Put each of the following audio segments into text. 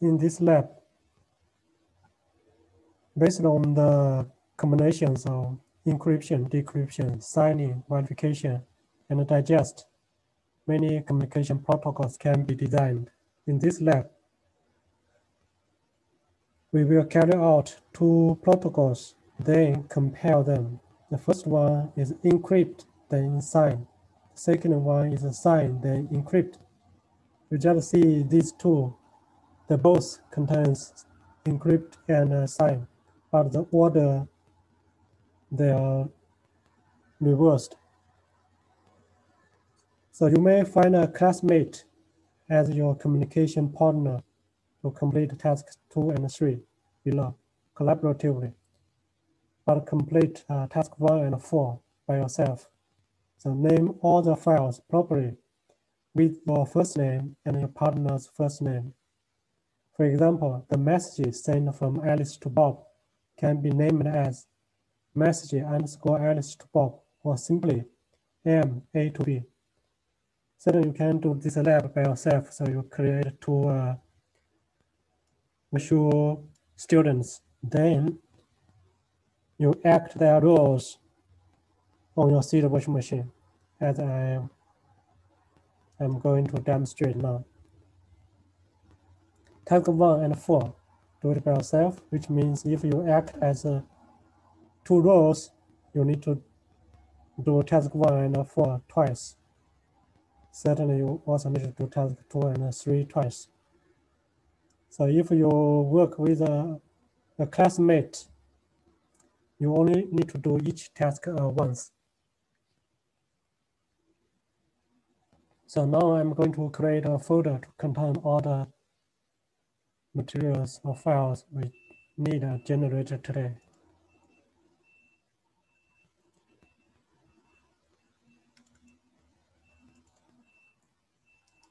in this lab, based on the combinations of encryption, decryption, signing, verification, and digest, many communication protocols can be designed. In this lab, we will carry out two protocols, then compare them. The first one is encrypt, then sign. The second one is sign, then encrypt. You just see these two, they both contains encrypt and uh, sign, but the order they are reversed. So you may find a classmate as your communication partner to complete tasks two and three below collaboratively, but complete uh, task one and four by yourself. So name all the files properly with your first name and your partner's first name. For example, the message sent from Alice to Bob can be named as message underscore Alice to Bob or simply M A to B. So you can do this lab by yourself. So you create two uh, visual students. Then you act their roles on your seed virtual machine as I am going to demonstrate now. Task one and four, do it by yourself, which means if you act as a two rows, you need to do task one and four twice. Certainly, you also need to do task two and three twice. So if you work with a, a classmate, you only need to do each task uh, once. So now I'm going to create a folder to contain all the materials or files we need uh, generated today.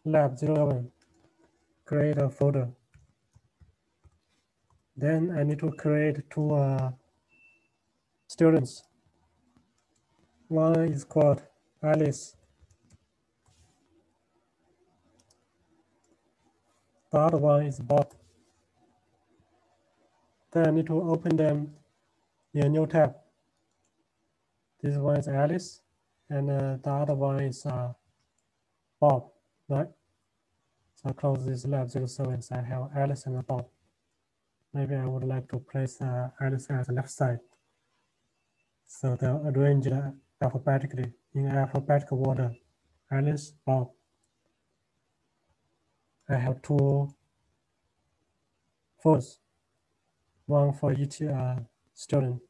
lab 01, create a folder. Then I need to create two uh, students. One is called Alice. The other one is Bob. Then I need to open them in a new tab. This one is Alice, and uh, the other one is uh, Bob right? So I close this lab 07, so I have Alice and Bob. Maybe I would like to place uh, Alice at the left side. So they're arranged alphabetically in alphabetical order. Alice, Bob. I have two one for each uh, student.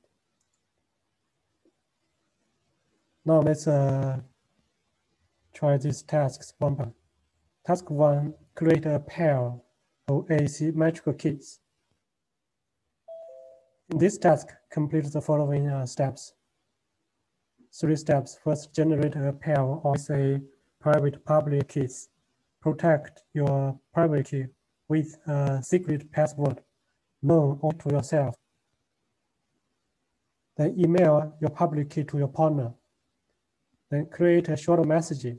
Now let's uh, try these tasks one by Task 1, create a pair of asymmetrical keys. In this task, complete the following uh, steps. Three steps. First, generate a pair of a private public keys. Protect your private key with a secret password known only to yourself. Then email your public key to your partner. Then create a short message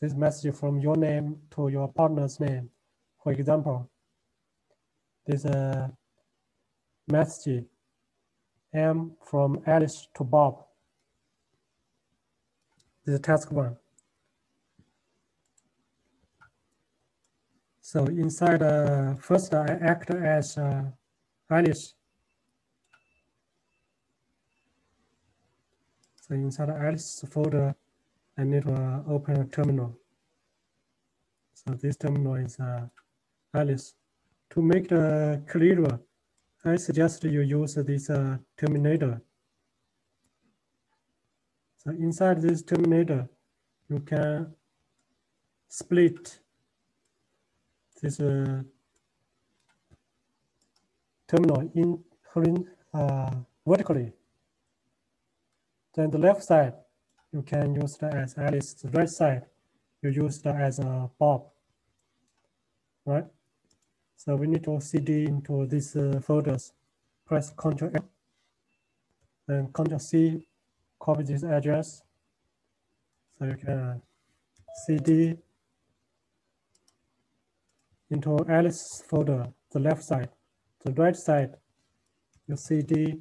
this message from your name to your partner's name. For example, this a message M from Alice to Bob. This is task one. So inside, uh, first I act as uh, Alice. So inside Alice folder, I need to uh, open a terminal. So this terminal is uh, Alice. To make the clearer, I suggest you use this uh, terminator. So inside this terminator, you can split this uh, terminal in uh, vertically. Then the left side you can use that as Alice. The right side, you use that as a Bob, right? So we need to cd into these uh, folders. Press Ctrl F, then Ctrl C, copy this address. So you can cd into Alice folder the left side. The right side, you cd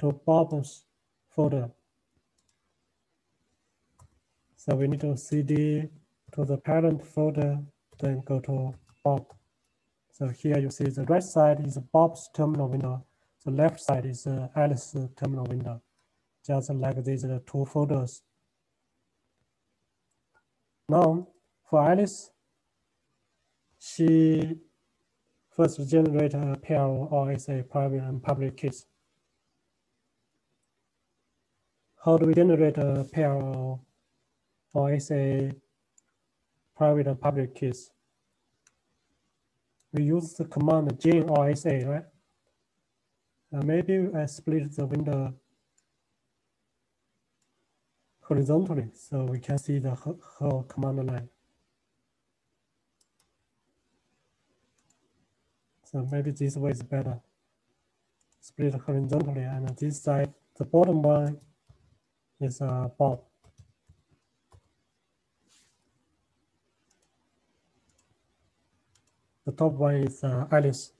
to Bob's folder. So we need to cd to the parent folder, then go to Bob. So here you see the right side is Bob's terminal window. The left side is uh, Alice terminal window, just like these uh, two folders. Now, for Alice, she first generate a pair of RSA private and public keys. How do we generate a pair of RSA private and public keys? We use the command gen RSA, right? Uh, maybe I split the window horizontally so we can see the whole command line. So maybe this way is better. Split horizontally and this side, the bottom one is uh, Bob. The top one is uh, Alice.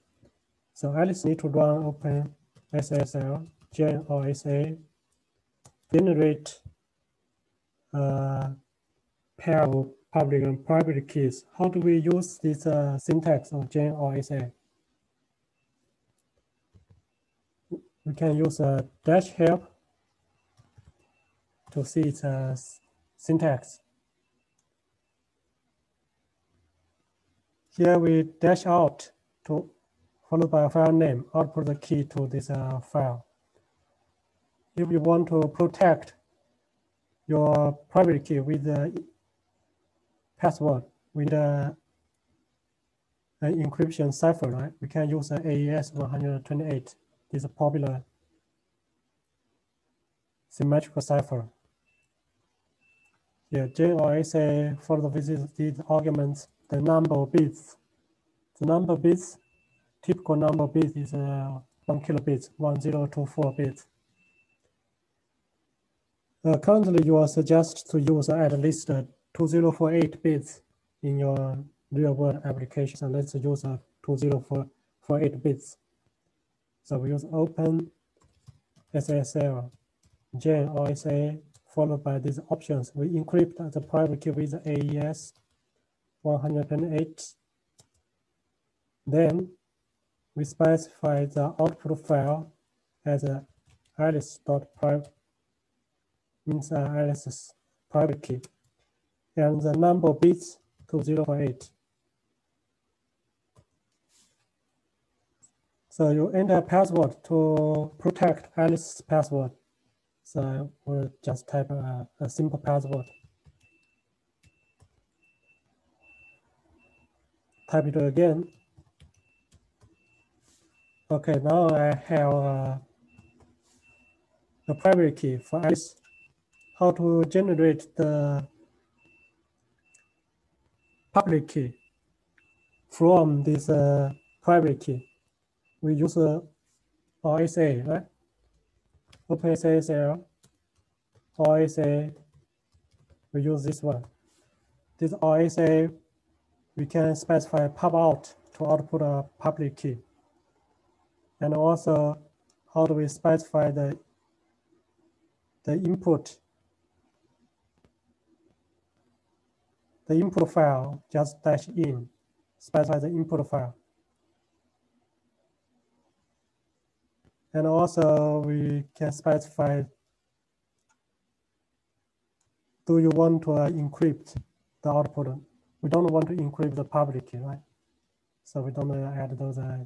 So Alice need to run open SSL, gen RSA, generate uh, pair of public and private keys. How do we use this uh, syntax of gen RSA? We can use a dash help to see its uh, syntax. Here we dash out to followed by a file name, output the key to this uh, file. If you want to protect your private key with the password with an encryption cipher, right? We can use the AES 128. Is a popular symmetrical cipher. Here, JRSA for the visit these arguments, the number of bits. The number of bits typical number of bits is uh, one kilobits, 1024 bits. Uh, currently, you are suggested to use at least uh, 2048 bits in your real-world application. So let's use uh, 2048 bits. So we use open SSL, gen RSA, followed by these options. We encrypt the private key with AES 128. Then we specify the output file as a alice.private means Alice's private key and the number bits to 0 or 8. So you enter a password to protect Alice's password. So we'll just type a, a simple password. Type it again Okay, now I have uh, the private key for Alice. How to generate the public key from this uh, private key. We use uh, RSA, right? OpenSSL, RSA, we use this one. This RSA, we can specify pub out to output a public key. And also, how do we specify the, the input? The input file, just dash in, specify the input file. And also we can specify, do you want to uh, encrypt the output? We don't want to encrypt the public key, right? So we don't uh, add those uh,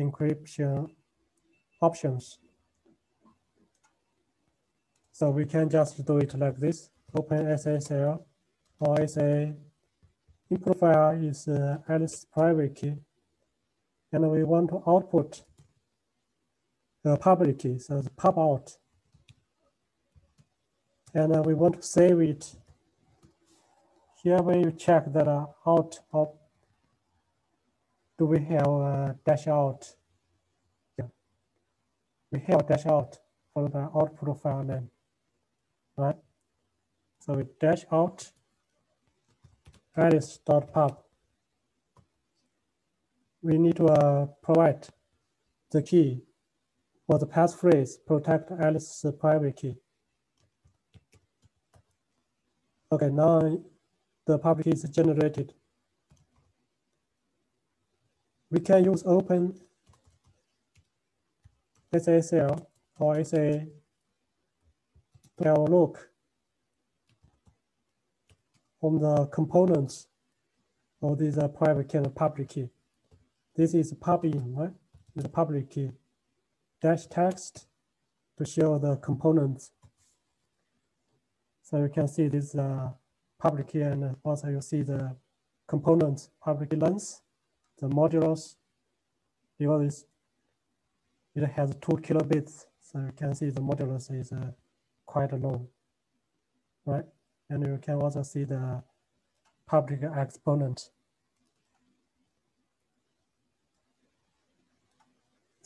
encryption options. So we can just do it like this, open SSL, RSA, input file is uh, Alice private key, and we want to output the public key, so pub out. And uh, we want to save it. Here when you check that uh, out of do we have a dash out? Yeah. We have dash out for the output file name, right? So we dash out alice.pub. we need to uh, provide the key for the passphrase protect Alice's private key. Okay, now the public key is generated. We can use open SSL RSA to a look on the components of this uh, private key and public key. This is public, right? A public key. Dash text to show the components. So you can see this uh, public key and also you see the components, public length, the modulus, because it has two kilobits. So you can see the modulus is uh, quite long, right? And you can also see the public exponent.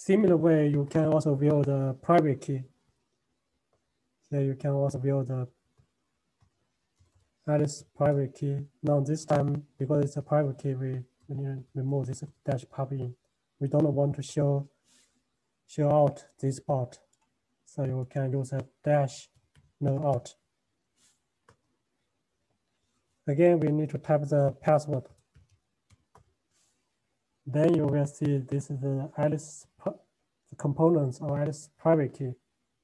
Similar way, you can also view the private key. Here you can also view the Alice private key. Now this time, because it's a private key, we, we need to remove this dash pub in. We don't want to show show out this part. So you can use a dash no out. Again, we need to type the password. Then you will see this is the Alice the components of Alice private key,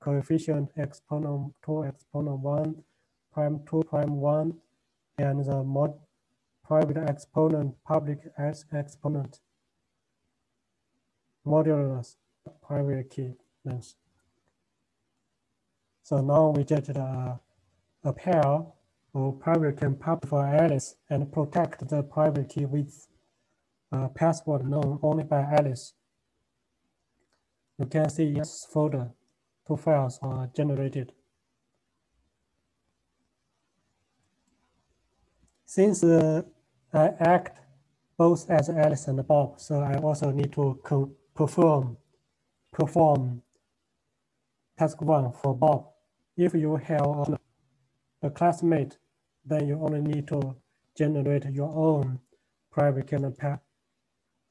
coefficient exponent 2, exponent 1, prime 2, prime 1, and the mod private exponent, public as exponent, modulus private key length. So now we get a, a pair of private key public for Alice and protect the private key with a password known only by Alice. You can see yes folder, two files are generated. Since uh, I act both as Alice and Bob, so I also need to perform perform task one for Bob. If you have a classmate, then you only need to generate your own private key and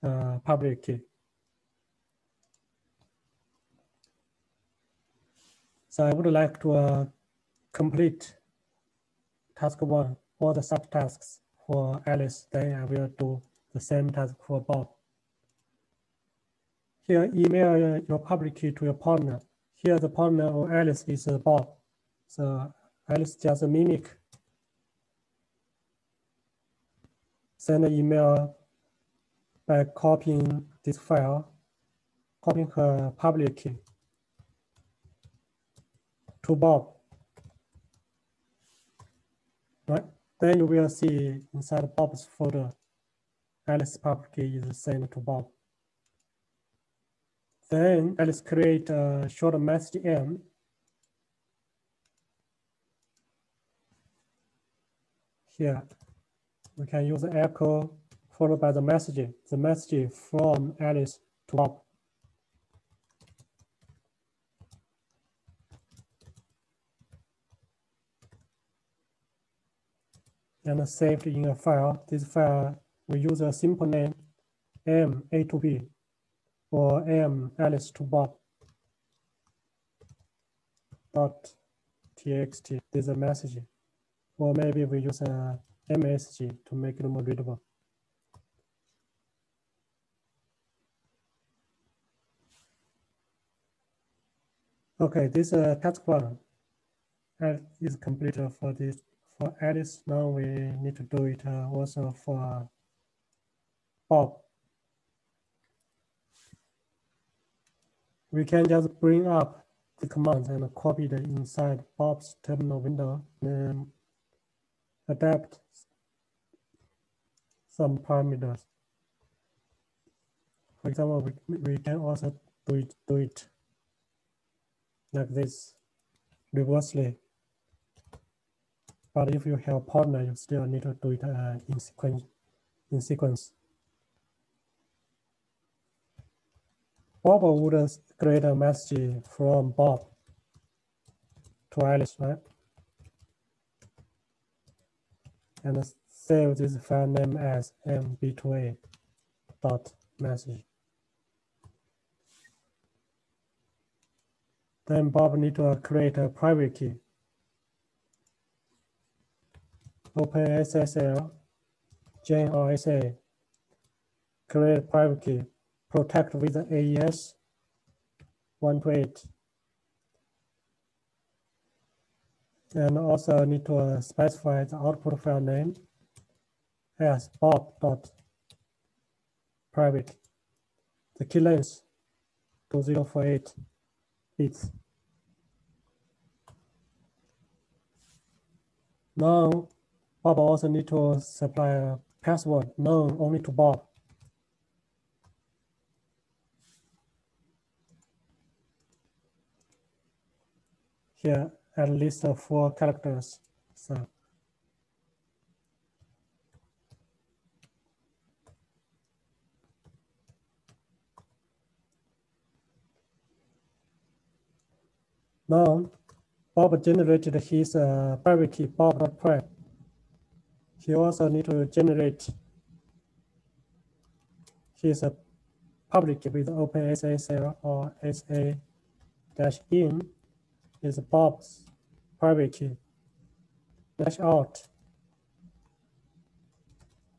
uh, public key. So I would like to uh, complete task one, all the subtasks for Alice, then I will do the same task for Bob. Here, email your public key to your partner. Here, the partner of Alice is uh, Bob. So Alice just mimic. Send an email by copying this file, copying her public key to Bob. Right? Then you will see inside Bob's folder, Alice public key is sent to Bob. Then let's create a short message M. Here, we can use echo followed by the message, the message from Alice to Bob. And saved in a file. This file, we use a simple name, M A to B or m alice to bob dot txt there's a message. Or maybe we use a msg to make it more readable. Okay this uh, task one is completed for this for alice now we need to do it uh, also for bob we can just bring up the commands and copy the inside Bob's terminal window and adapt some parameters. For example, we, we can also do it, do it like this reversely. But if you have a partner, you still need to do it uh, in sequence. In sequence. Bob would create a message from Bob to Alice, right? And save this file name as mb2a dot message. Then Bob need to create a private key. Open SSL, Gen RSA, create private key, protect with AES 128. And also need to uh, specify the output file name as bob.private. The key length 2048 bits. Now, Bob also need to supply a password known only to Bob. Here, at least four characters. So Now, Bob generated his uh, private key, bob.prep. He also need to generate his uh, public key with OpenSSL or SA-in is Bob's private key. Dash out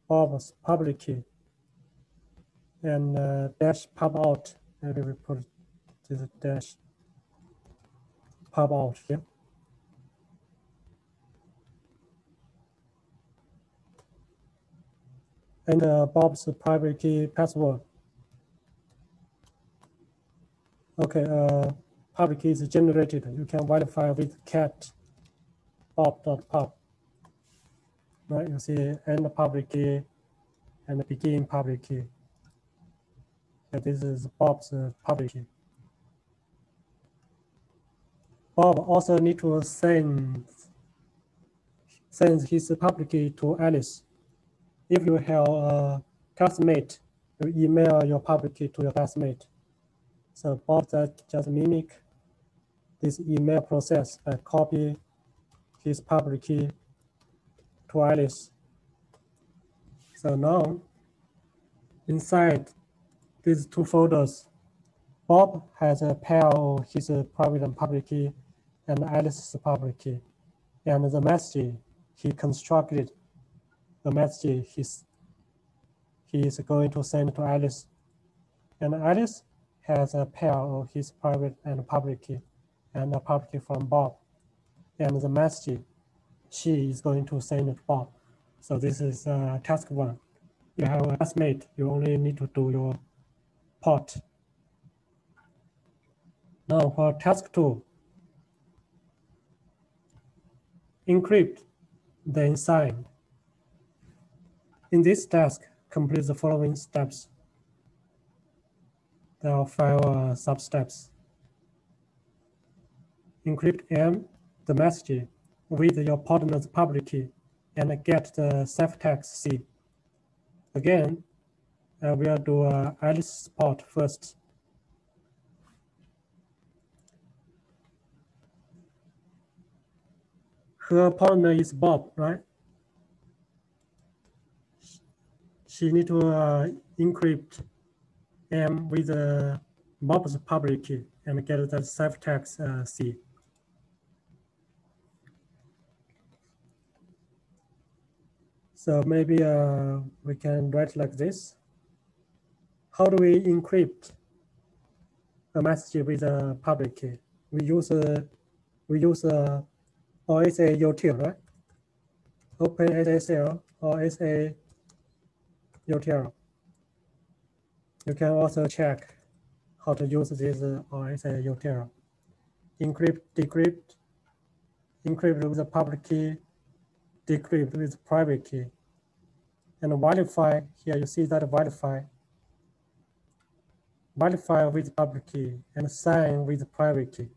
Bob's public key and uh, dash pub out. Maybe we put this dash pub out here. And uh, Bob's private key password. Okay, uh, public key is generated. You can verify with cat bob.pub. Right, you see end public key and begin public key. And this is Bob's uh, public key. Bob also need to send send his public key to Alice. If you have a classmate, you email your public key to your classmate. So Bob that just mimic this email process by copy his public key to Alice. So now, inside these two folders, Bob has a pair of his private and public key and Alice's public key. And the message he constructed, the message he's, he is going to send to Alice. And Alice has a pair of his private and public key and a public key from Bob. And the message she is going to send to Bob. So this is uh, task one. You have a classmate, you only need to do your part. Now for task two, encrypt, then sign. In this task, complete the following steps. There are five uh, sub-steps. Encrypt M, the message, with your partner's public key and get the ciphertext C. Again, uh, we'll do uh, Alice part first. her partner is Bob, right? She need to uh, encrypt M with uh, Bob's public key and get the ciphertext uh, C. So maybe uh, we can write like this. How do we encrypt a message with a public key? We use a we use a RSA util, right? Open SSL RSA util. You can also check how to use this it's util. Uh, encrypt, decrypt, encrypt with the public key, decrypt with private key. And verify, here you see that verify. Verify with public key and sign with private key.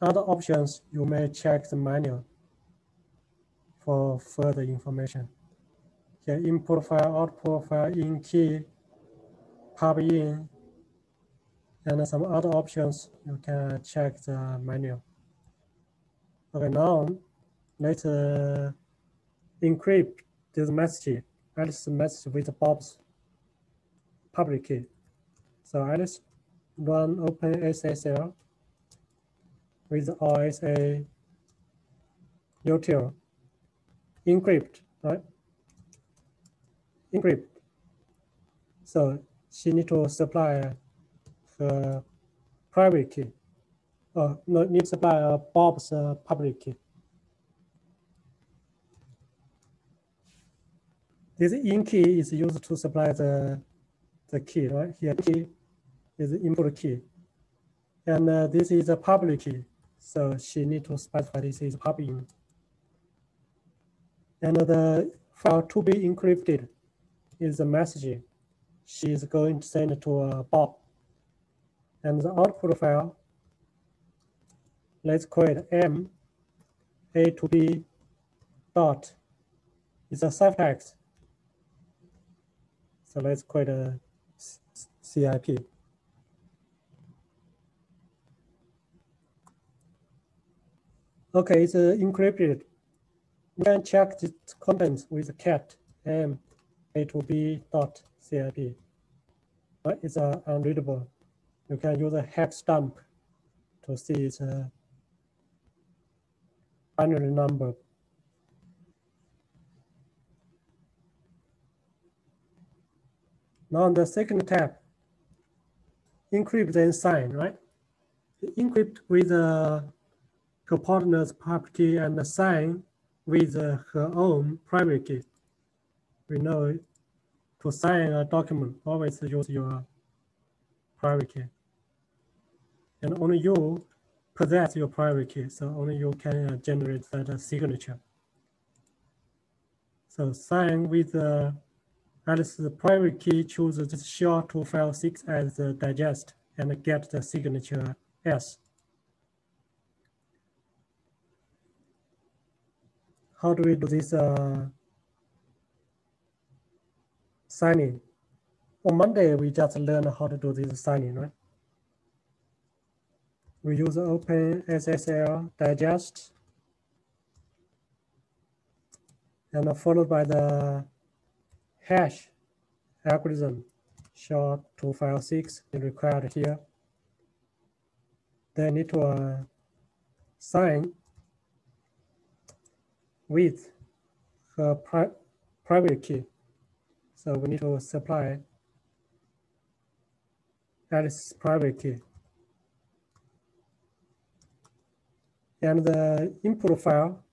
Other options, you may check the manual for further information. Here, input file, output file, in key, pub in, and some other options, you can check the menu. Okay, now let's uh, encrypt this message Alice message with Bob's public key. So Alice run open SSL with RSA util encrypt, right? Encrypt. So she need to supply her private key. Uh, no, need to supply uh, Bob's uh, public key. This in key is used to supply the the key, right? Here key is input key. And uh, this is a public key. So she need to specify this is public. And the file to be encrypted is a message she is going to send to uh, Bob. And the output file, let's call it M A to B dot is a ciphertext. So let's call it a CIP. Okay, it's uh, encrypted. We can check the contents with cat m a to b dot cip. But it's uh, unreadable. You can use a hex dump to see its uh, binary number. Now on the second tab, encrypt then sign, right? Encrypt with the co-partner's public key and sign with uh, her own private key. We know to sign a document, always use your private key. And only you possess your private key, so only you can uh, generate that uh, signature. So sign with uh, Alice's private key, choose the SHA-256 as the digest and get the signature S. How do we do this uh, signing? On Monday, we just learned how to do this signing, right? We use Open SSL digest and followed by the hash algorithm six is required here. Then to uh, sign with her pri private key. So we need to supply Alice's private key. And the input file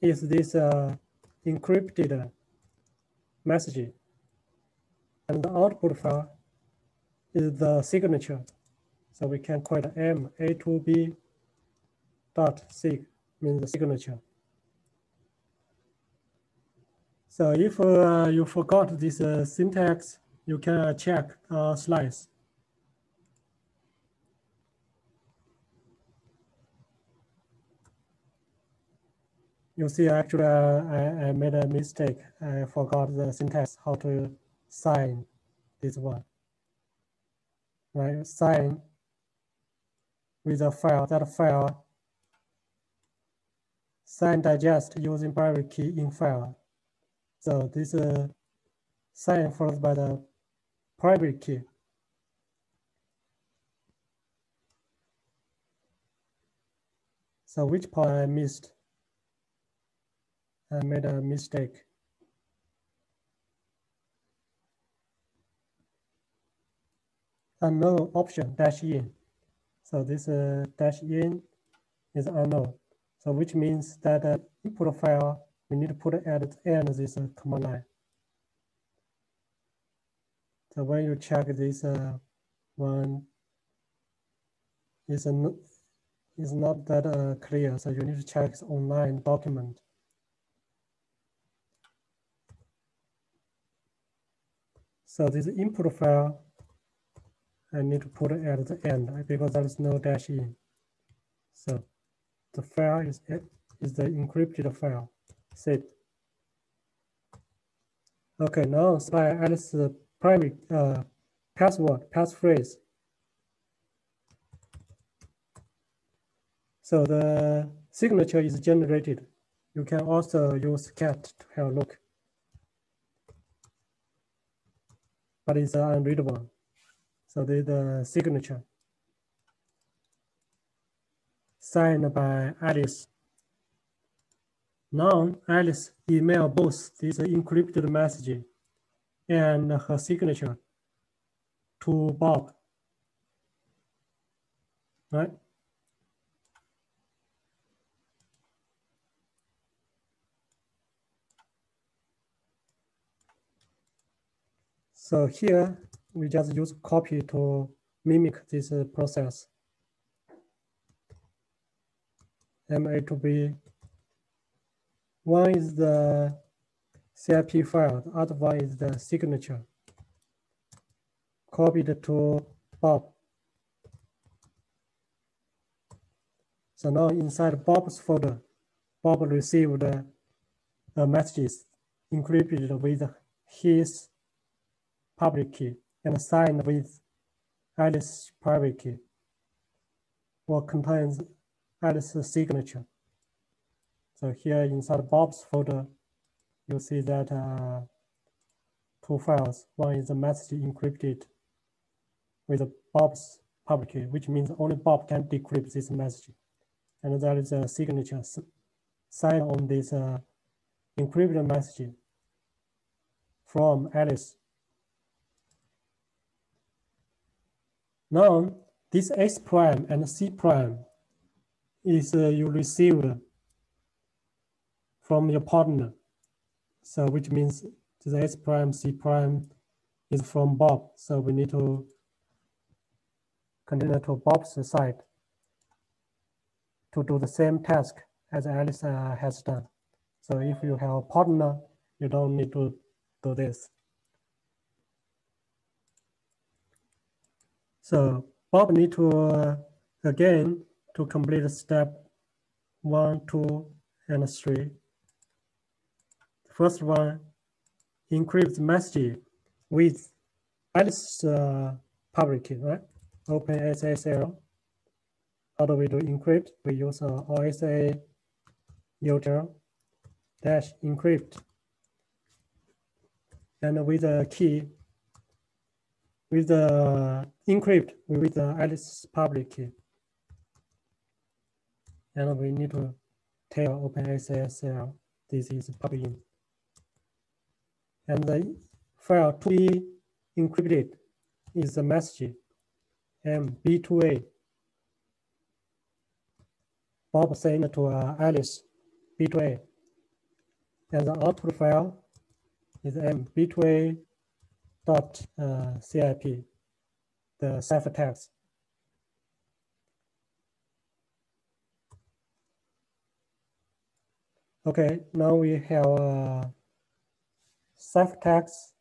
is this uh, encrypted message. And the output file is the signature. So we can call it M A to B dot sig means the signature. So if uh, you forgot this uh, syntax, you can uh, check uh, slides. You see, actually, uh, I, I made a mistake. I forgot the syntax, how to sign this one. Right, sign with a file, that file, sign digest using private key in file. So this uh, sign followed by the private key. So which part I missed? I made a mistake. Unknown option dash in. So this uh, dash in is unknown. So which means that uh, input file we need to put at the end of this uh, command line. So when you check this uh, one, it's, not is not that uh, clear. So you need to check online document. So this input file, I need to put it at the end because there is no dash in. So the file is, is the encrypted file, set. Okay, now supply Alice's private uh, password, passphrase. So the signature is generated You can also use cat to have a look. But it's unreadable. So there's the signature signed by Alice. Now Alice email both this encrypted message and her signature to Bob. Right? So here we just use copy to mimic this process. MA to B. One is the CIP file, the other one is the signature. Copied to Bob. So now inside Bob's folder, Bob received the messages encrypted with his public key and signed with Alice's private key or contains Alice's signature. So here inside Bob's folder, you see that uh, two files. One is a message encrypted with Bob's public key, which means only Bob can decrypt this message. And there is a signature signed on this uh, encrypted message from Alice Now, this S prime and C prime is uh, you received from your partner. So which means the S prime, C prime is from Bob. So we need to continue to Bob's side to do the same task as Alice uh, has done. So if you have a partner, you don't need to do this. So Bob need to, uh, again, to complete step one, two, and three. First one, encrypt message with Alice uh, public key, right? Open SSL. How do we do encrypt? We use uh, RSA util dash encrypt. And with the key, with the encrypt with the Alice public key. And we need to tell OpenSSL this is public. And the file to be encrypted is the message MB2A. Bob sent to uh, Alice B2A. And the output file is MB2A dot uh, CIP, the ciphertext. Okay, now we have uh, ciphertext.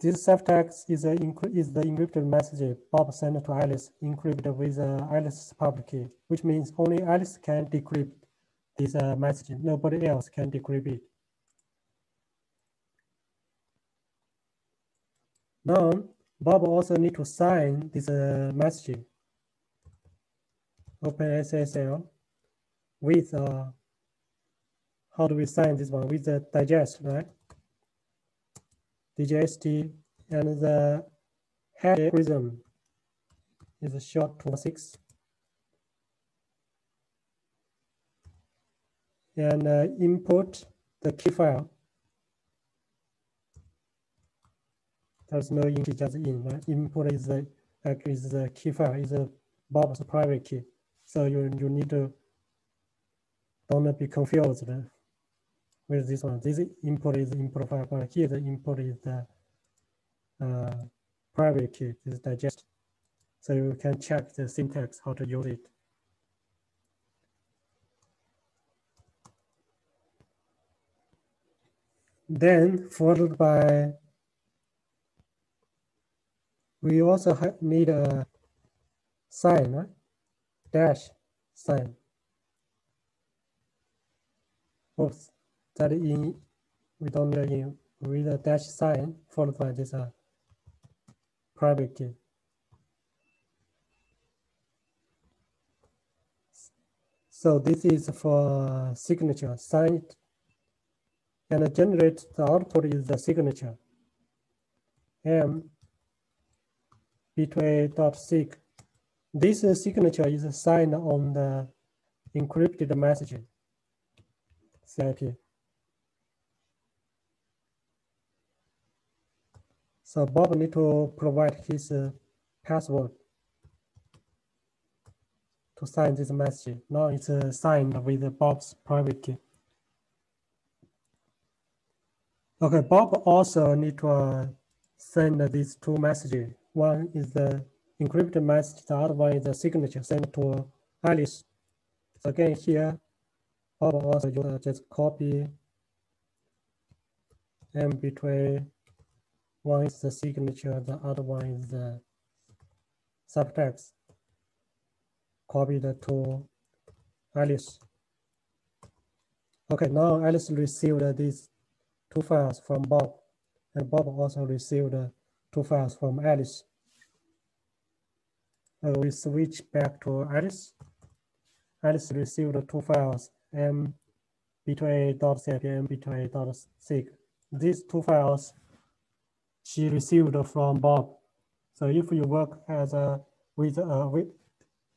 This ciphertext is, a, is the encrypted message Bob sent to Alice, encrypted with uh, Alice's public key, which means only Alice can decrypt this uh, message. Nobody else can decrypt it. Now, Bob also need to sign this uh, message. Open SSL with, uh, how do we sign this one? With the digest, right? DGST and the head prism is a short to six. And uh, the key file there's no integers in. Right? Input is the is the key file is a Bob's private key. So you you need to don't be confused with this one. This input is file, but here the input is the uh, private key. This is digest. So you can check the syntax how to use it. Then followed by we also need a sign, right? Dash sign. Oops, that in need in with a dash sign followed by this uh, private key. So this is for signature signed and generate the output is the signature m b2a dot sig. This signature is signed on the encrypted message CIP. So Bob need to provide his uh, password to sign this message. Now it's uh, signed with Bob's private key. Okay, Bob also need to uh, send these two messages. One is the encrypted message, the other one is the signature sent to Alice. So again here, Bob also just copy and between one is the signature, the other one is the ciphertext. Copy the to Alice. Okay, now Alice received these two files from Bob, and Bob also received two files from Alice. Uh, we switch back to Alice. Alice received two files, m-b2a.cip and b2a.sig. These two files she received from Bob. So if you work as a with a with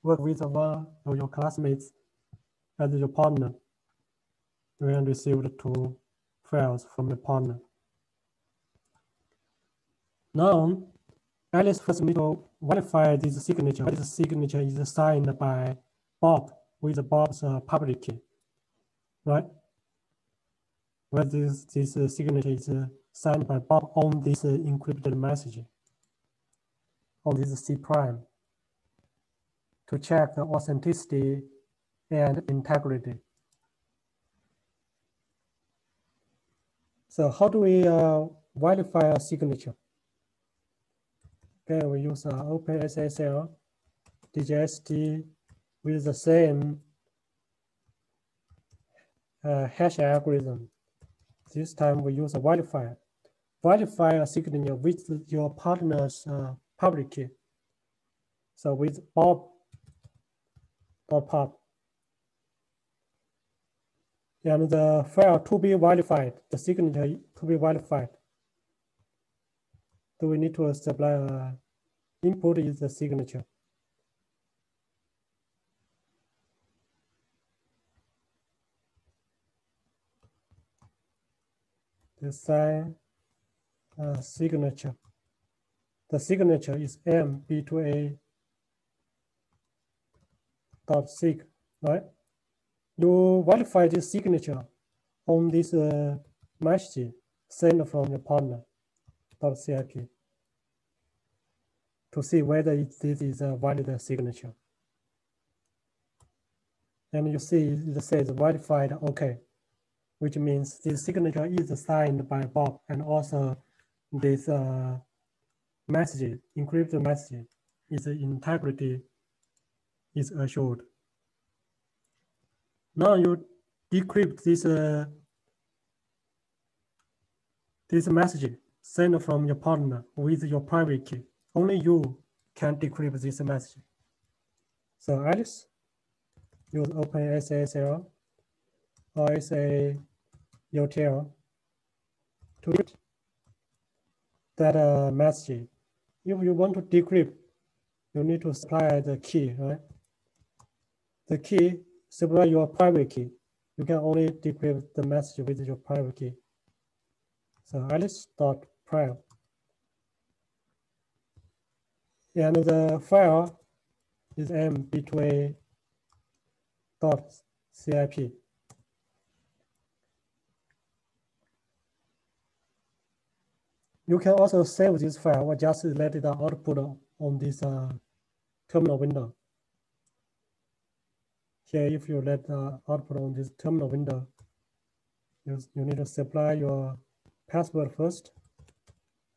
work with one of your classmates as your partner, you will receive two files from the partner. Now, Alice first need to verify this signature. This signature is signed by Bob with Bob's uh, public key, right? Where this, this uh, signature is uh, signed by Bob on this uh, encrypted message on this C prime to check the authenticity and integrity. So how do we uh, verify a signature? Okay, we use uh, OpenSSL DGST with the same uh, hash algorithm. This time we use a. Verify a signature with your partner's uh, public key. So with Bob, Bob pub. And the file to be verified, the signature to be verified. Do we need to supply a input is the signature. The uh, signature. The signature is M B2A dot sig, right? You verify this signature on this uh, message sent from your partner dot CIP to see whether it, this is a valid signature. And you see it says verified OK, which means this signature is signed by Bob and also this uh, message, encrypted message, its integrity is assured. Now you decrypt this uh, this message sent from your partner with your private key. Only you can decrypt this message. So Alice, use OpenSSL RSA UTL to get that uh, message. If you want to decrypt, you need to supply the key, right? The key, supply your private key. You can only decrypt the message with your private key. So Alice dot private. And the file is m B2A dot cip. You can also save this file or just let it output on this uh, terminal window. Here, if you let the output on this terminal window, you, you need to supply your password first,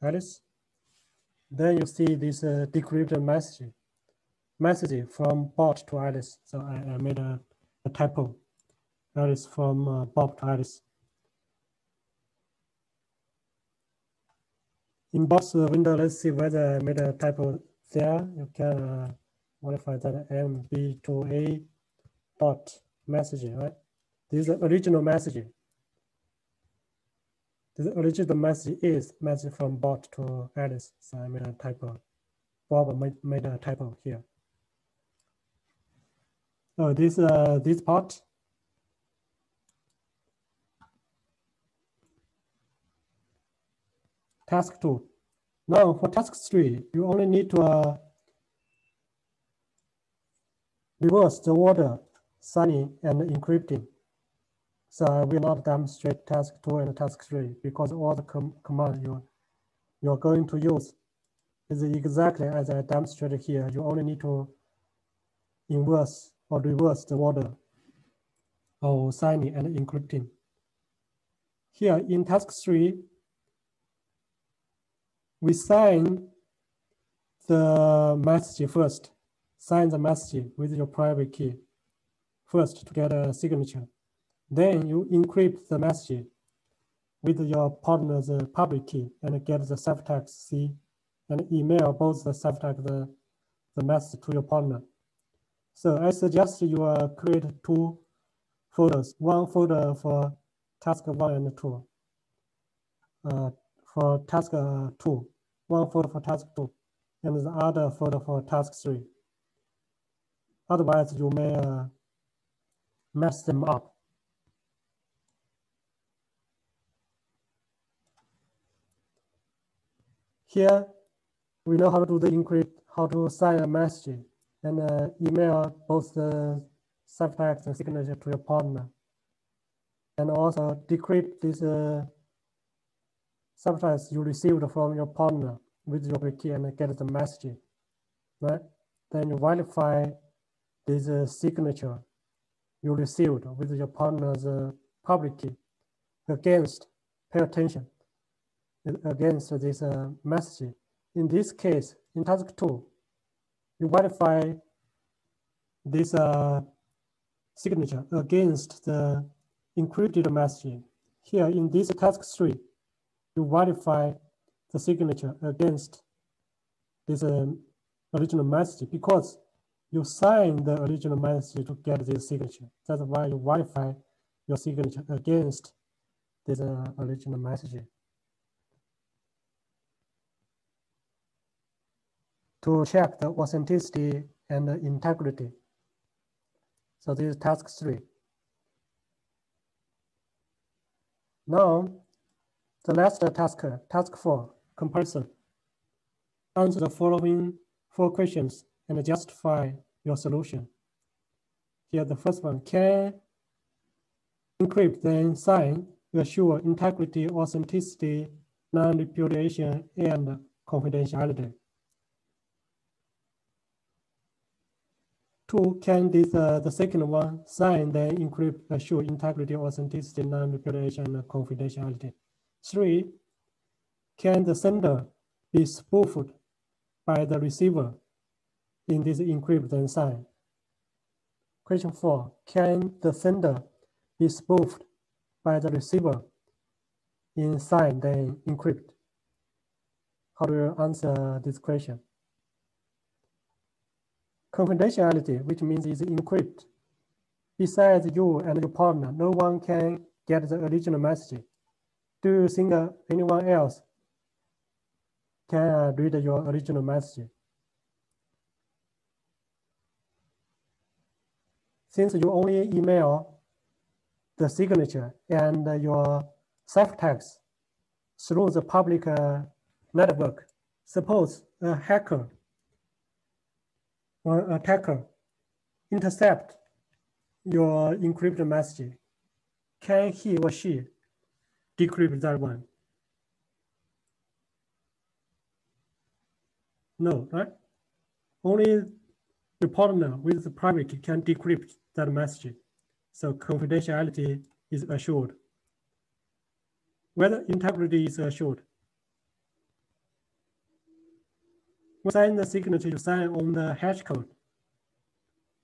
Alice. Then you see this uh, decrypted message, message from Bob to Alice. So I, I made a, a, typo. Alice from uh, Bob to Alice. In Bob's window, let's see whether I made a typo there. You can uh, modify that MB2A dot message, right? This is the original message. The original message is message from bot to Alice. So I made a typo. Bob made, made a typo here. Oh, this uh, this part. Task two. Now for task three, you only need to uh, reverse the order signing and encrypting. So I will not demonstrate task two and task three because all the com command you, you're going to use is exactly as I demonstrated here. You only need to inverse or reverse the order of signing and encrypting. Here in task three, we sign the message first. Sign the message with your private key first to get a signature. Then you encrypt the message with your partner's public key and get the ciphertext C and email both the ciphertext the, the message to your partner. So I suggest you uh, create two folders, one folder for task one and two. Uh, for task uh, two, one folder for task two, and the other folder for task three. Otherwise, you may uh, mess them up. Here, we know how to do the encrypt, how to sign a message and uh, email both the ciphertext and signature to your partner. And also decrypt this uh, ciphertext you received from your partner with your key and get the message, right? Then you verify this uh, signature you received with your partner's uh, public key against, pay attention, against this uh, message. In this case, in task two, you verify this uh, signature against the encrypted message. Here in this task three, you verify the signature against this uh, original message because you sign the original message to get this signature. That's why you verify your signature against this uh, original message. To check the authenticity and the integrity. So this is task three. Now, the last task, task four, comparison. Answer the following four questions and justify your solution. Here, the first one, can encrypt then sign assure integrity, authenticity, non-repudiation, and confidentiality. Two, can this, uh, the second one sign then encrypt assure integrity, authenticity, non-repudiation, and confidentiality. Three, can the sender be spoofed by the receiver in this encrypt then sign? Question four, can the sender be spoofed by the receiver in sign then encrypt? How do you answer this question? Confidentiality, which means it's encrypt. Besides you and your partner, no one can get the original message. Do you think uh, anyone else can uh, read your original message? since you only email the signature and your ciphertext through the public uh, network, suppose a hacker or attacker intercept your encrypted message, can he or she decrypt that one? No, right? Only the partner with the private key can decrypt that message. So confidentiality is assured. Whether integrity is assured. When sign the signature, you sign on the hash code.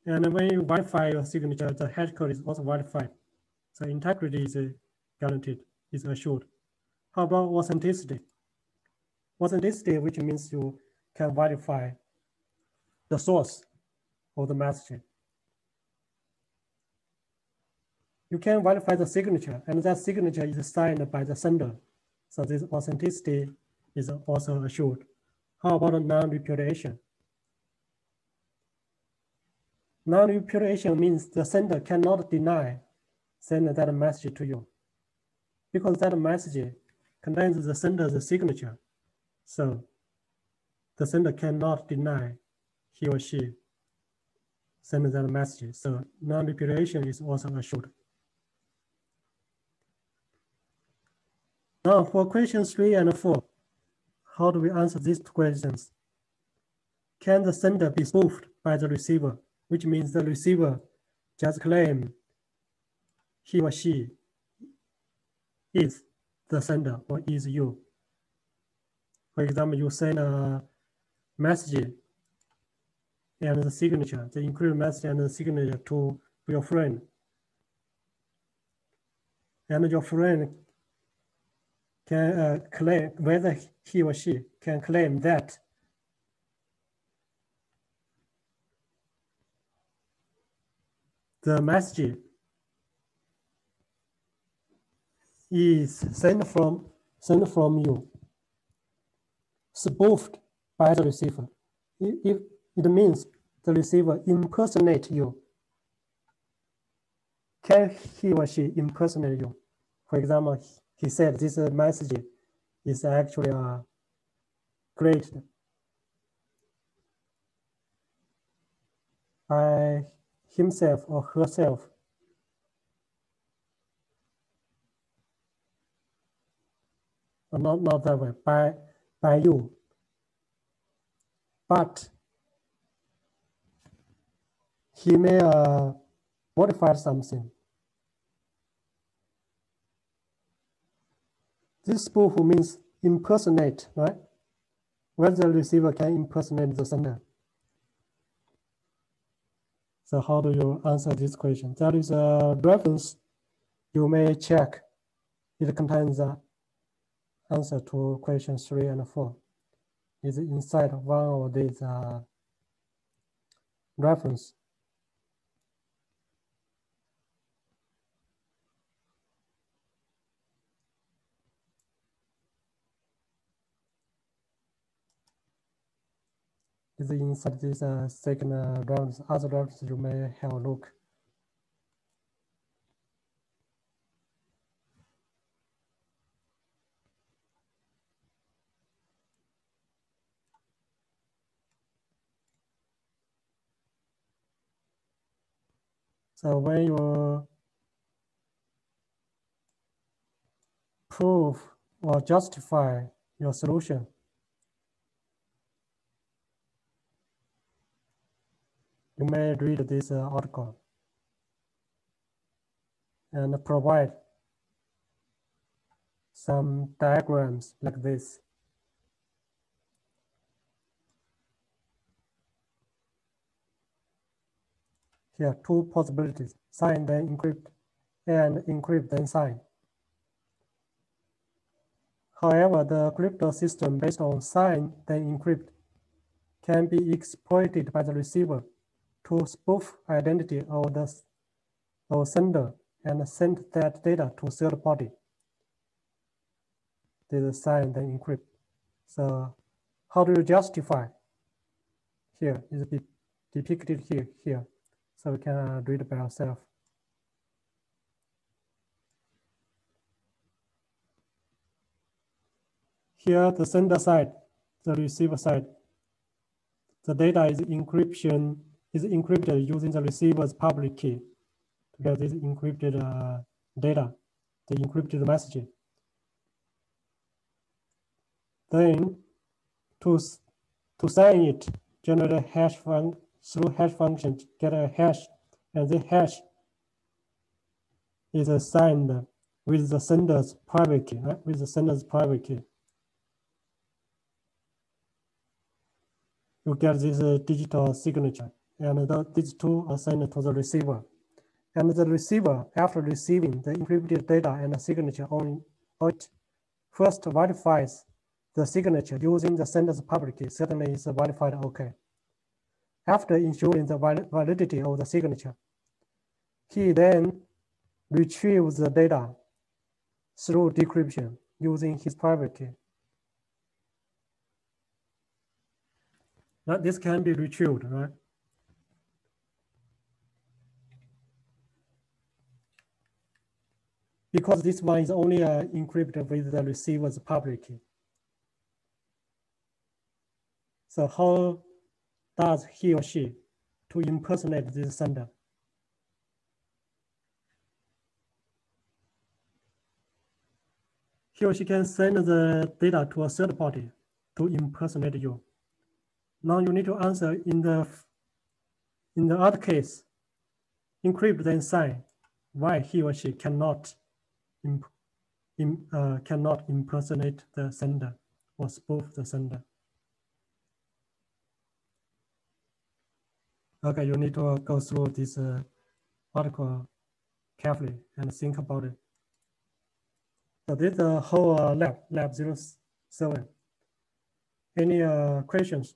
And when you verify your signature, the hash code is also verified. So integrity is guaranteed, is assured. How about authenticity? Authenticity, which means you can verify the source of the message. you can verify the signature and that signature is signed by the sender. So this authenticity is also assured. How about non-repudiation? Non-repudiation means the sender cannot deny sending that message to you because that message contains the sender's signature. So the sender cannot deny he or she send that message. So non-repudiation is also assured. Now for questions three and four, how do we answer these two questions? Can the sender be spoofed by the receiver, which means the receiver just claim he or she is the sender or is you. For example, you send a message and the signature, the encrypted message and the signature to your friend. And your friend can uh, claim whether he or she can claim that the message is sent from sent from you, spoofed by the receiver. If it means the receiver impersonate you, can he or she impersonate you? For example, he said this message is actually uh, created by himself or herself not, not that way, by, by you. But he may uh, modify something. This spoof means impersonate, right? Where the receiver can impersonate the sender. So how do you answer this question? That is a reference you may check. It contains the answer to question three and four. Is inside one of these uh, reference. Is inside this uh, second uh, round. Other rounds you may have a look. So when you prove or justify your solution, you may read this uh, article and provide some diagrams like this. Here, two possibilities, sign then encrypt and encrypt then sign. However, the crypto system based on sign then encrypt can be exploited by the receiver to spoof identity of the of sender and send that data to third party. This is sign then encrypt. So how do you justify? Here is depicted here, here so we can uh, read by ourselves. Here, the sender side, the receiver side, the data is encryption is encrypted using the receiver's public key to get this encrypted uh, data, the encrypted message. Then, to to sign it, generate a hash fun through hash function to get a hash, and the hash is assigned with the sender's private key, right? With the sender's private key. You get this uh, digital signature, and the, these two are sent to the receiver. And the receiver, after receiving the encrypted data and the signature on it, first verifies the signature using the sender's public key. Certainly, it's verified okay after ensuring the validity of the signature. He then retrieves the data through decryption using his private key. Now this can be retrieved, right? Because this one is only uh, encrypted with the receiver's public key. So how does he or she to impersonate this sender? He or she can send the data to a third party to impersonate you. Now you need to answer in the in the other case, encrypt then sign why he or she cannot imp, uh, cannot impersonate the sender or spoof the sender. Okay, you need to go through this uh, article carefully and think about it. So this is the whole uh, lab, lab 07. Any uh, questions?